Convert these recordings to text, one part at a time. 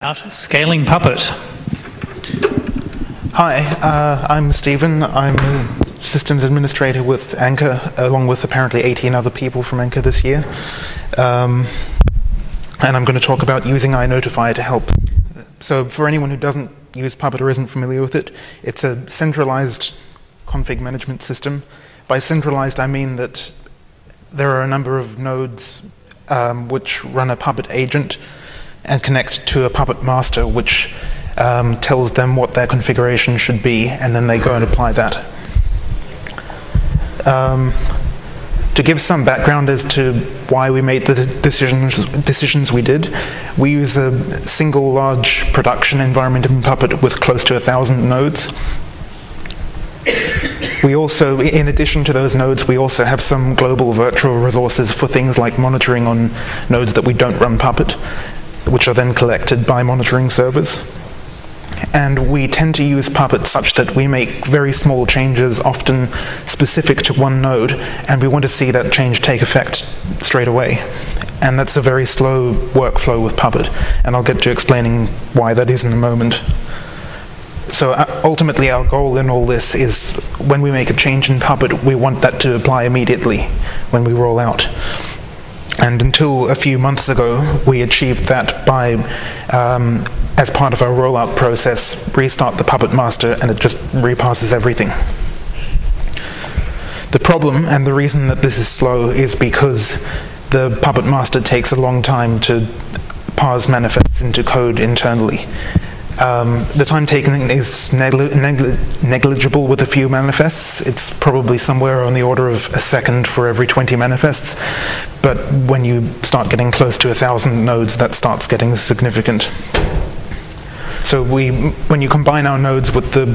about scaling Puppet. Hi, uh, I'm Steven. I'm a systems administrator with Anchor, along with apparently 18 other people from Anchor this year. Um, and I'm going to talk about using iNotify to help. So, for anyone who doesn't use Puppet or isn't familiar with it, it's a centralized config management system. By centralized, I mean that there are a number of nodes um, which run a Puppet agent and connect to a Puppet master, which um, tells them what their configuration should be, and then they go and apply that. Um, to give some background as to why we made the decisions, decisions we did, we use a single large production environment in Puppet with close to a thousand nodes. We also, in addition to those nodes, we also have some global virtual resources for things like monitoring on nodes that we don't run Puppet, which are then collected by monitoring servers. And we tend to use Puppet such that we make very small changes, often specific to one node, and we want to see that change take effect straight away. And that's a very slow workflow with Puppet, and I'll get to explaining why that is in a moment. So uh, ultimately our goal in all this is when we make a change in Puppet, we want that to apply immediately when we roll out. And until a few months ago, we achieved that by um, as part of our rollout process, restart the Puppet Master and it just reparses everything. The problem and the reason that this is slow is because the Puppet Master takes a long time to parse manifests into code internally. Um, the time taken is negli negli negligible with a few manifests. It's probably somewhere on the order of a second for every 20 manifests. But when you start getting close to a thousand nodes, that starts getting significant. So we, when you combine our nodes with the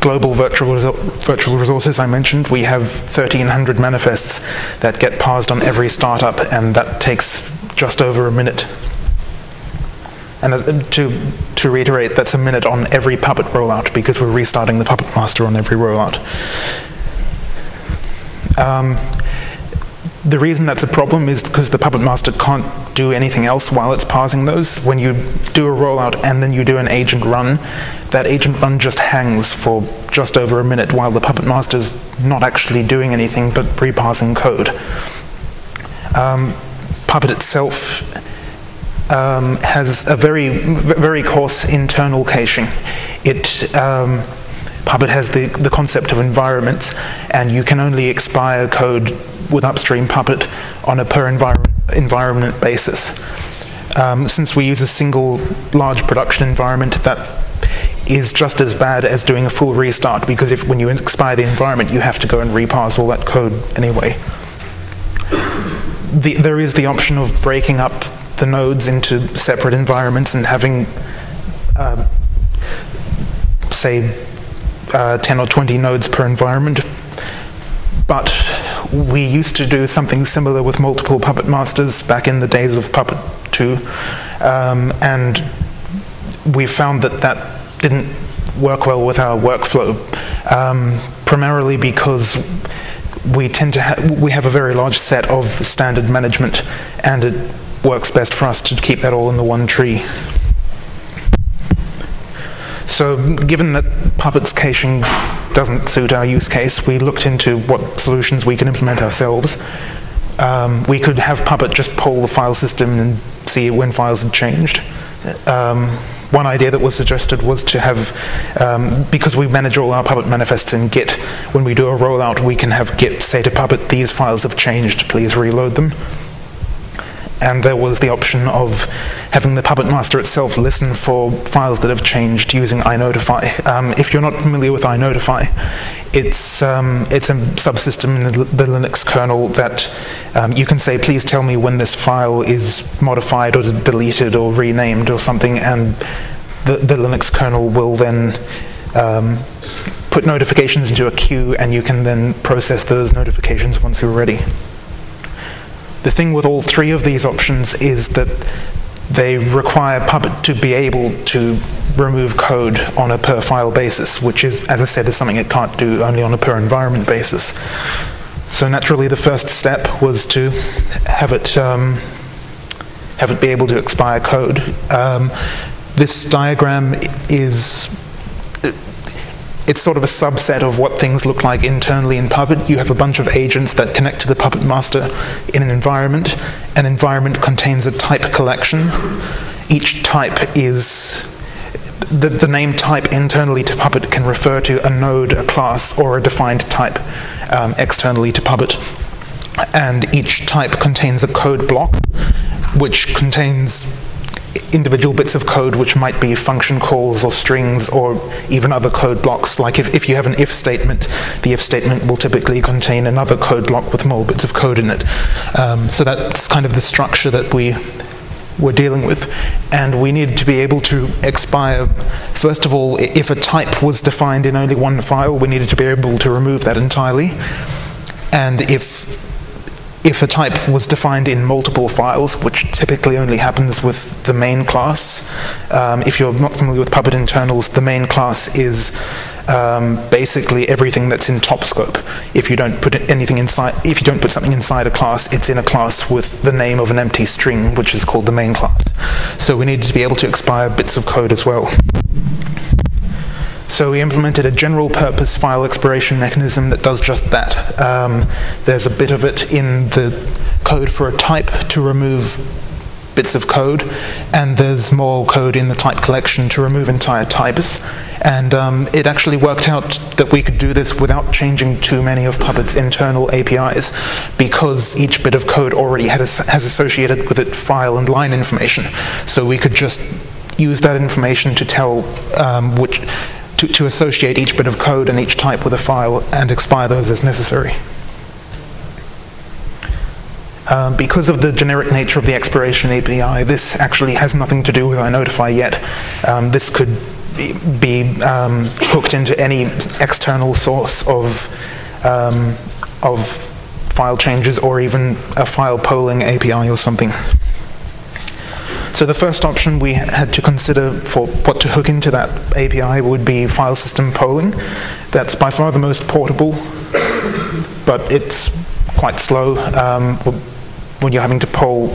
global virtual, virtual resources I mentioned, we have 1,300 manifests that get parsed on every startup, and that takes just over a minute. And uh, to, to reiterate, that's a minute on every Puppet rollout, because we're restarting the Puppet master on every rollout. Um, the reason that's a problem is because the Puppet Master can't do anything else while it's parsing those. When you do a rollout and then you do an agent run, that agent run just hangs for just over a minute while the Puppet Master's not actually doing anything but reparsing code. Um, Puppet itself um, has a very, very coarse internal caching. It um, Puppet has the, the concept of environments, and you can only expire code with upstream Puppet on a per environment, environment basis. Um, since we use a single large production environment, that is just as bad as doing a full restart, because if when you expire the environment, you have to go and reparse all that code anyway. The, there is the option of breaking up the nodes into separate environments and having, uh, say, uh, 10 or 20 nodes per environment. But we used to do something similar with multiple Puppet Masters back in the days of Puppet 2, um, and we found that that didn't work well with our workflow, um, primarily because we tend to ha we have a very large set of standard management, and it works best for us to keep that all in the one tree. So given that Puppet's caching doesn't suit our use case, we looked into what solutions we can implement ourselves. Um, we could have Puppet just pull the file system and see when files had changed. Um, one idea that was suggested was to have, um, because we manage all our Puppet manifests in Git, when we do a rollout, we can have Git say to Puppet, these files have changed, please reload them and there was the option of having the Puppet Master itself listen for files that have changed using iNotify. Um, if you're not familiar with iNotify, it's, um, it's a subsystem in the, Linux kernel that um, you can say, please tell me when this file is modified or deleted or renamed or something, and the, the Linux kernel will then um, put notifications into a queue, and you can then process those notifications once you're ready. The thing with all three of these options is that they require Puppet to be able to remove code on a per file basis, which is, as I said, is something it can't do only on a per environment basis. So naturally, the first step was to have it um, have it be able to expire code. Um, this diagram is it's sort of a subset of what things look like internally in Puppet. You have a bunch of agents that connect to the Puppet master in an environment. An environment contains a type collection. Each type is the, the name type internally to Puppet can refer to a node, a class, or a defined type um, externally to Puppet. And each type contains a code block, which contains individual bits of code which might be function calls or strings or even other code blocks. Like if, if you have an if statement, the if statement will typically contain another code block with more bits of code in it. Um, so that's kind of the structure that we were dealing with. And we needed to be able to expire, first of all, if a type was defined in only one file, we needed to be able to remove that entirely. And if if a type was defined in multiple files, which typically only happens with the main class, um, if you're not familiar with Puppet internals, the main class is um, basically everything that's in top scope. If you don't put anything inside, if you don't put something inside a class, it's in a class with the name of an empty string, which is called the main class. So we need to be able to expire bits of code as well. So we implemented a general purpose file expiration mechanism that does just that. Um, there's a bit of it in the code for a type to remove bits of code, and there's more code in the type collection to remove entire types. And um, it actually worked out that we could do this without changing too many of Puppet's internal APIs because each bit of code already has, has associated with it file and line information. So we could just use that information to tell um, which to, to associate each bit of code and each type with a file and expire those as necessary. Um, because of the generic nature of the expiration API, this actually has nothing to do with iNotify yet. Um, this could be um, hooked into any external source of, um, of file changes or even a file polling API or something. So the first option we had to consider for what to hook into that API would be file system polling. That's by far the most portable, but it's quite slow um, when you're having to poll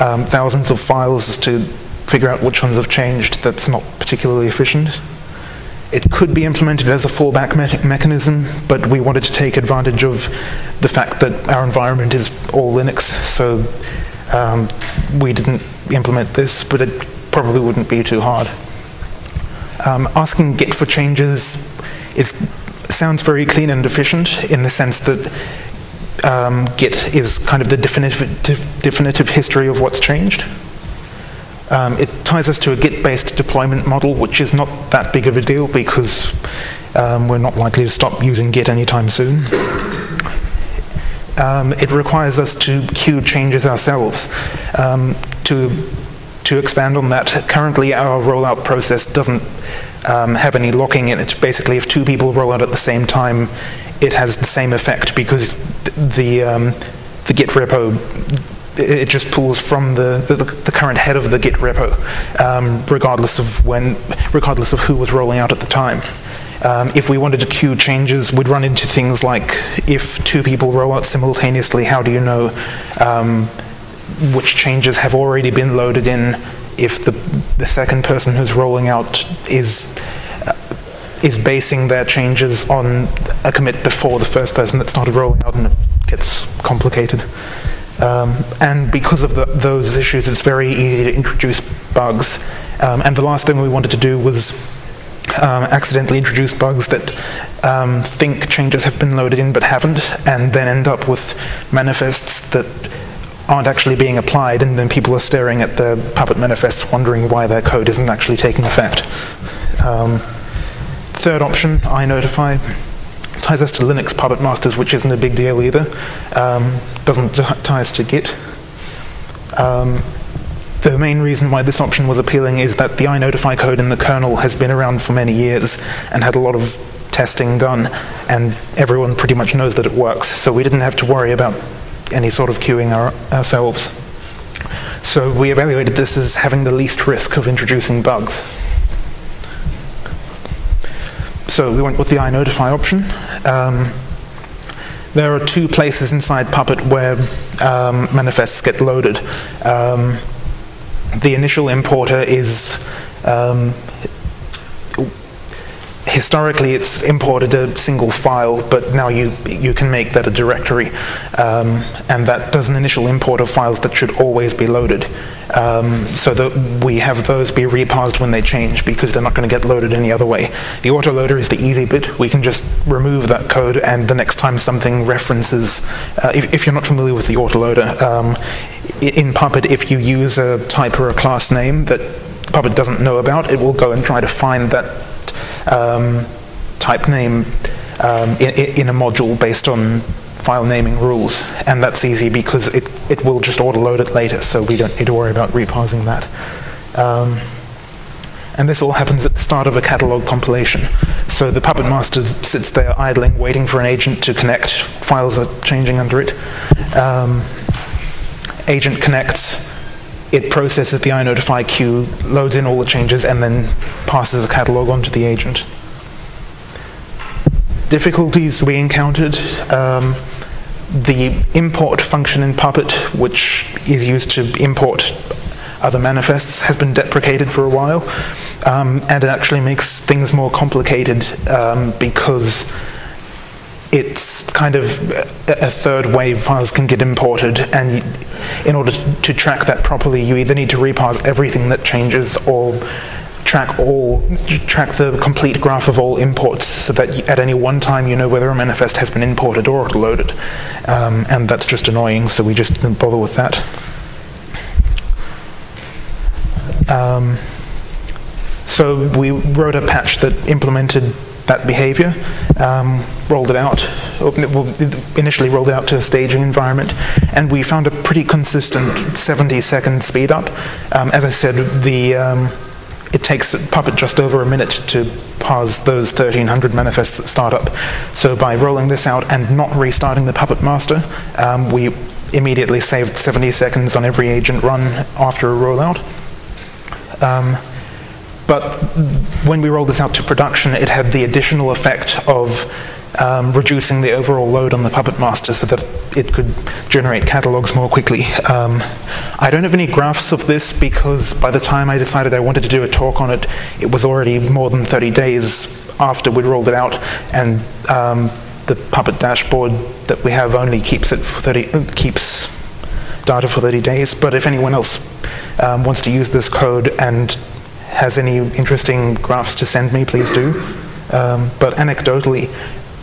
um, thousands of files to figure out which ones have changed. That's not particularly efficient. It could be implemented as a fallback me mechanism, but we wanted to take advantage of the fact that our environment is all Linux, so um, we didn't implement this, but it probably wouldn't be too hard. Um, asking Git for changes is sounds very clean and efficient in the sense that um, Git is kind of the definitive, definitive history of what's changed. Um, it ties us to a Git-based deployment model, which is not that big of a deal because um, we're not likely to stop using Git anytime soon. Um, it requires us to queue changes ourselves. Um, to, to expand on that, currently our rollout process doesn't um, have any locking in it. Basically, if two people roll out at the same time, it has the same effect because the, um, the Git repo it just pulls from the, the, the, current head of the Git repo, um, regardless of when, regardless of who was rolling out at the time. Um, if we wanted to queue changes, we'd run into things like if two people roll out simultaneously, how do you know um, which changes have already been loaded in if the, the second person who's rolling out is uh, is basing their changes on a commit before the first person that started rolling out and it gets complicated. Um, and because of the, those issues, it's very easy to introduce bugs. Um, and the last thing we wanted to do was um, accidentally introduce bugs that um, think changes have been loaded in but haven't, and then end up with manifests that aren't actually being applied, and then people are staring at the Puppet manifests wondering why their code isn't actually taking effect. Um, third option, iNotify, ties us to Linux Puppet Masters, which isn't a big deal either. Um, doesn't tie us to Git. Um, the main reason why this option was appealing is that the iNotify code in the kernel has been around for many years and had a lot of testing done, and everyone pretty much knows that it works, so we didn't have to worry about any sort of queuing our, ourselves. So we evaluated this as having the least risk of introducing bugs. So we went with the iNotify option. Um, there are two places inside Puppet where um, manifests get loaded. Um, the initial importer is Um, historically it's imported a single file, but now you you can make that a directory, um, and that does an initial import of files that should always be loaded, um, so that we have those be reparsed when they change because they're not going to get loaded any other way. The autoloader is the easy bit. We can just remove that code, and the next time something references, uh, if, if, you're not familiar with the autoloader, um, in Puppet, if you use a type or a class name that Puppet doesn't know about, it will go and try to find that um, type name um, in, in, a module based on file naming rules. And that's easy because it, it will just auto-load it later, so we don't need to worry about reparsing that. Um, and this all happens at the start of a catalog compilation. So the puppet master sits there idling, waiting for an agent to connect. Files are changing under it. Um, agent connects, it processes the inotify queue, loads in all the changes, and then passes a catalog onto the agent. Difficulties we encountered, um, the import function in Puppet, which is used to import other manifests, has been deprecated for a while, um, and it actually makes things more complicated um, because it's kind of a third way files can get imported, and in order to track that properly, you either need to reparse everything that changes or track all track the complete graph of all imports so that at any one time you know whether a manifest has been imported or loaded. Um, and that's just annoying so we just didn't bother with that. Um, so we wrote a patch that implemented that behavior, um, rolled it out, initially rolled it out to a staging environment, and we found a pretty consistent 70 second speed up. Um, as I said, the um, it takes Puppet just over a minute to parse those 1300 manifests at startup. So by rolling this out and not restarting the Puppet master, um, we immediately saved 70 seconds on every agent run after a rollout. Um, but when we rolled this out to production, it had the additional effect of um, reducing the overall load on the Puppet Master so that it could generate catalogs more quickly. Um, I don't have any graphs of this because by the time I decided I wanted to do a talk on it, it was already more than 30 days after we'd rolled it out, and um, the Puppet dashboard that we have only keeps it for 30 uh, keeps data for 30 days. But if anyone else um, wants to use this code and has any interesting graphs to send me, please do. Um, but anecdotally,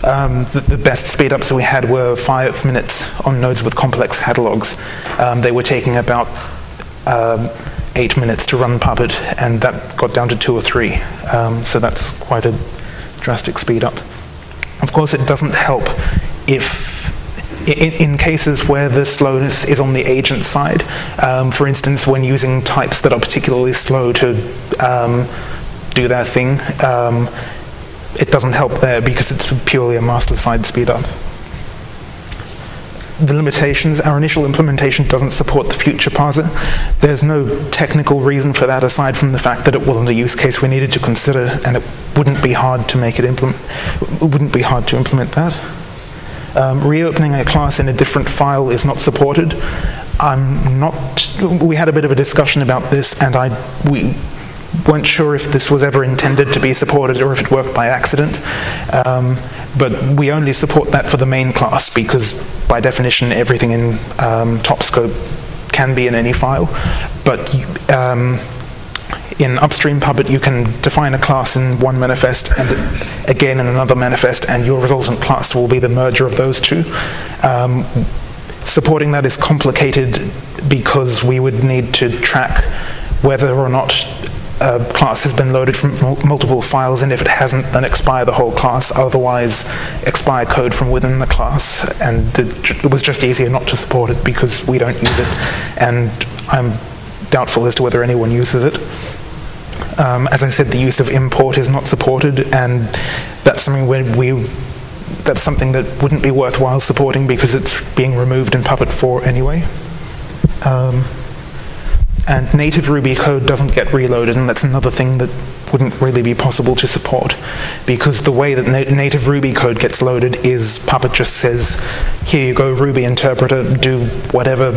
um, the, the, best speedups we had were five minutes on nodes with complex catalogs. Um, they were taking about um, eight minutes to run Puppet, and that got down to two or three. Um, so that's quite a drastic speedup. Of course, it doesn't help if in, in, cases where the slowness is on the agent side, um, for instance, when using types that are particularly slow to um, do their thing, um, it doesn't help there because it's purely a master side speedup. The limitations, our initial implementation doesn't support the future parser. There's no technical reason for that aside from the fact that it wasn't a use case we needed to consider and it wouldn't be hard to make it implement, it wouldn't be hard to implement that. Um, reopening a class in a different file is not supported. I'm not, we had a bit of a discussion about this and I, we weren't sure if this was ever intended to be supported or if it worked by accident. Um, but we only support that for the main class because by definition everything in um, Topscope can be in any file. But um, in upstream Puppet, you can define a class in one manifest and again in another manifest, and your resultant class will be the merger of those two. Um, supporting that is complicated because we would need to track whether or not a class has been loaded from multiple files, and if it hasn't, then expire the whole class. Otherwise, expire code from within the class. And it was just easier not to support it because we don't use it, and I'm doubtful as to whether anyone uses it. Um, as I said, the use of import is not supported, and that's something where we that's something that wouldn't be worthwhile supporting because it's being removed in Puppet 4 anyway. Um, and native Ruby code doesn't get reloaded, and that's another thing that wouldn't really be possible to support because the way that na native Ruby code gets loaded is Puppet just says, here you go, Ruby interpreter, do whatever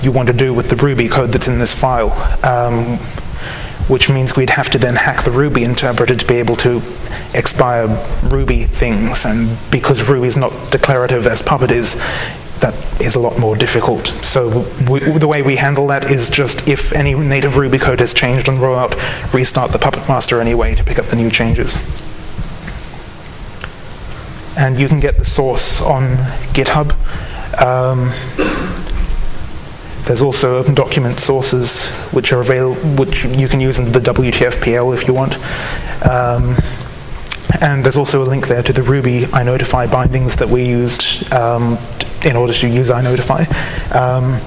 you want to do with the Ruby code that's in this file. Um, which means we'd have to then hack the Ruby interpreter to be able to expire Ruby things. And because Ruby is not declarative as Puppet is, that is a lot more difficult. So the way we handle that is just if any native Ruby code has changed on rollup, restart the Puppet master anyway to pick up the new changes. And you can get the source on GitHub. Um, there's also open document sources which are available, which you can use in the WTFPL if you want. Um, and there's also a link there to the Ruby iNotify bindings that we used um, in order to use iNotify. Um,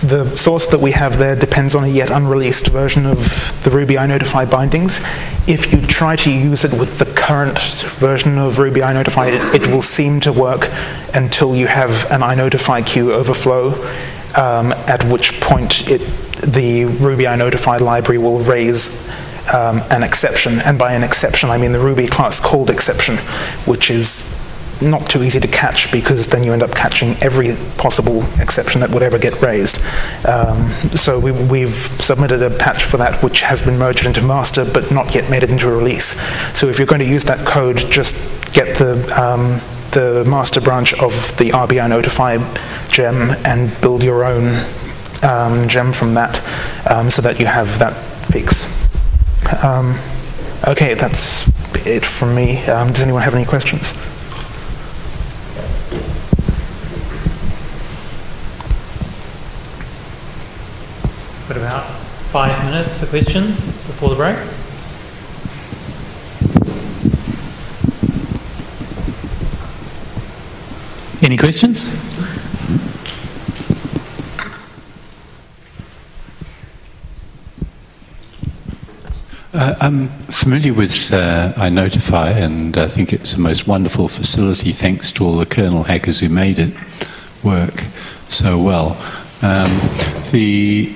the source that we have there depends on a yet unreleased version of the Ruby iNotify bindings. If you try to use it with the current version of Ruby iNotify, it, it will seem to work until you have an iNotify queue overflow, um, at which point it, the Ruby iNotify library will raise um, an exception. And by an exception, I mean the Ruby class called exception, which is not too easy to catch because then you end up catching every possible exception that would ever get raised. Um, so we, have submitted a patch for that which has been merged into master but not yet made it into a release. So if you're going to use that code, just get the um, the master branch of the rb-inotify gem and build your own um, gem from that um, so that you have that fix. Um, okay, that's it from me. Um, does anyone have any questions? Got about five minutes for questions before the break. Any questions? I'm familiar with uh, iNotify, and I think it's the most wonderful facility thanks to all the kernel hackers who made it work so well. Um, the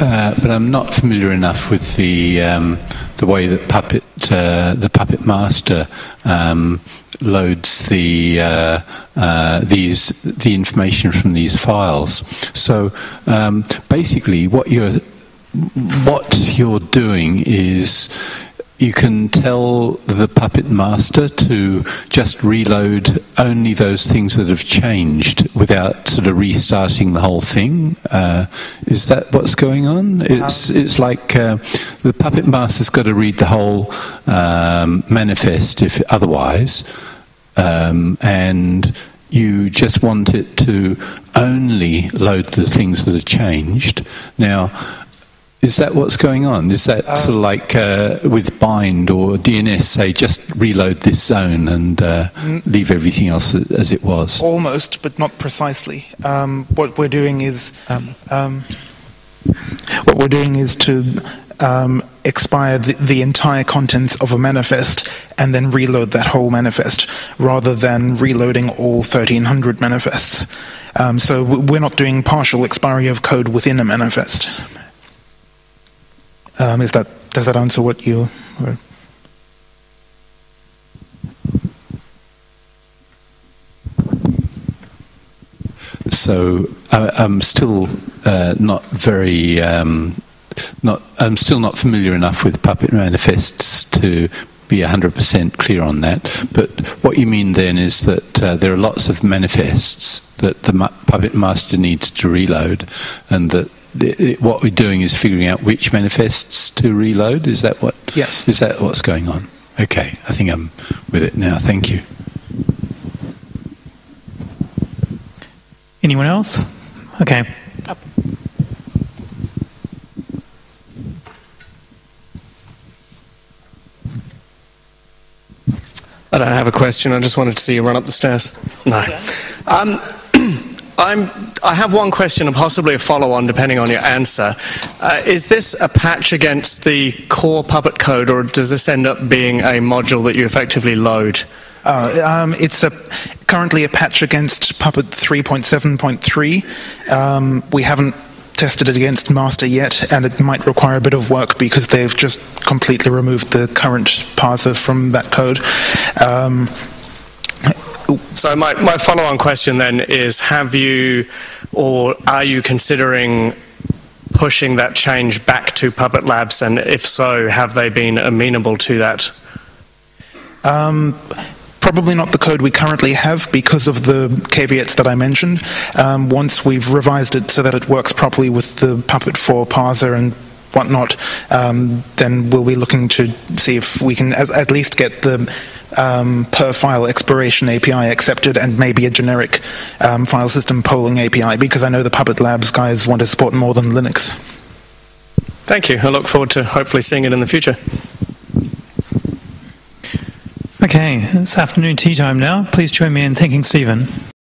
uh, but I'm not familiar enough with the um, the way that Puppet uh, the Puppet Master um, loads the uh, uh these the information from these files. So um, basically, what you're what you're doing is you can tell the puppet master to just reload only those things that have changed without sort of restarting the whole thing. Uh, is that what's going on? It's um, it's like uh, the puppet master's got to read the whole um, manifest if otherwise, um, and you just want it to only load the things that have changed. Now is that what's going on? Is that um, sort of like uh, with bind or DNS, say just reload this zone and uh, leave everything else as it was? Almost, but not precisely. Um, what we're doing is um, um what we're doing is to um, expire the, the, entire contents of a manifest and then reload that whole manifest rather than reloading all 1300 manifests. Um, so we're not doing partial expiry of code within a manifest. Um, is that does that answer what you were? So I, am still uh, not very um, not. I'm still not familiar enough with Puppet manifests to be 100% clear on that. But what you mean then is that uh, there are lots of manifests that the Puppet master needs to reload, and that what we're doing is figuring out which manifests to reload. Is that what? Yes. Is that what's going on? Okay, I think I'm with it now. Thank you. Anyone else? Okay. I don't have a question. I just wanted to see you run up the stairs. No. Um, I'm, I have one question and possibly a follow-on depending on your answer. Uh, is this a patch against the core Puppet code or does this end up being a module that you effectively load? Uh, um, it's a, currently a patch against Puppet 3.7.3. Um, we haven't tested it against master yet, and it might require a bit of work because they've just completely removed the current parser from that code. Um, so my, my follow-on question then is, have you or are you considering pushing that change back to Puppet Labs? And if so, have they been amenable to that? Um, probably not the code we currently have because of the caveats that I mentioned. Um, once we've revised it so that it works properly with the Puppet 4 parser and whatnot, um, then we'll be looking to see if we can at, at least get the um, per file expiration API accepted and maybe a generic um, file system polling API because I know the Puppet Labs guys want to support more than Linux. Thank you. I look forward to hopefully seeing it in the future. Okay, it's afternoon tea time now. Please join me in thanking Steven.